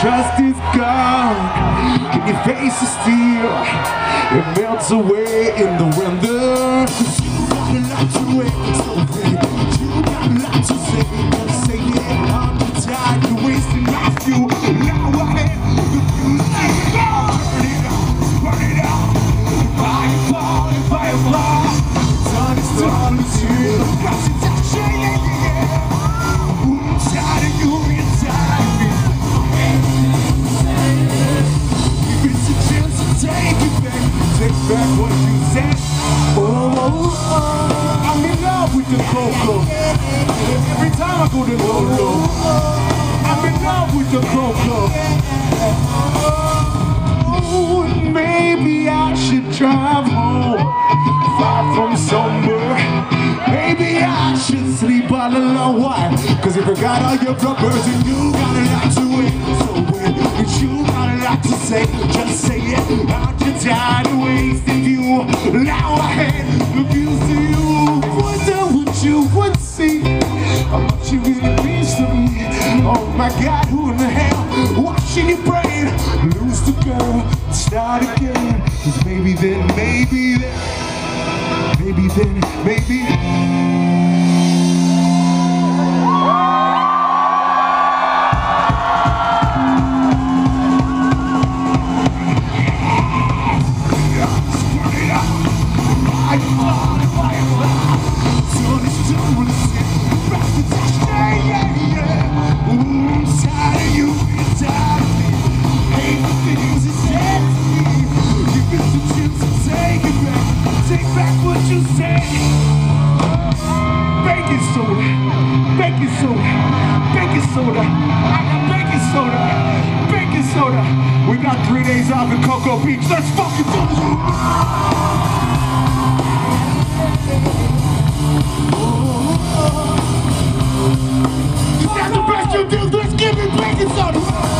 trust is gone. And your face is steel It melts away in the winter. Cause you. got a lot to So baby, you got a lot to say I'm tired wasting my fuel Now I am the is to The passion's action, what you said. Oh, oh, oh I'm in love with the cocoa Every time I go to Lolo I'm in love with the cocoa Oh, maybe I should drive home. Far from somewhere. Maybe I should sleep all alone. Why? Cause if you got all your rubbers And you got a lot to wait So when you got a lot to say. Just say it. I'm just tired of wasting you Now I the views to you. Wonder what you would see? How much you really means to me? Oh my God, who in the hell Watching your brain Lose the girl, start again. Cause maybe then, maybe then Maybe then, maybe We got three days off in Cocoa Beach. Let's fucking do Son.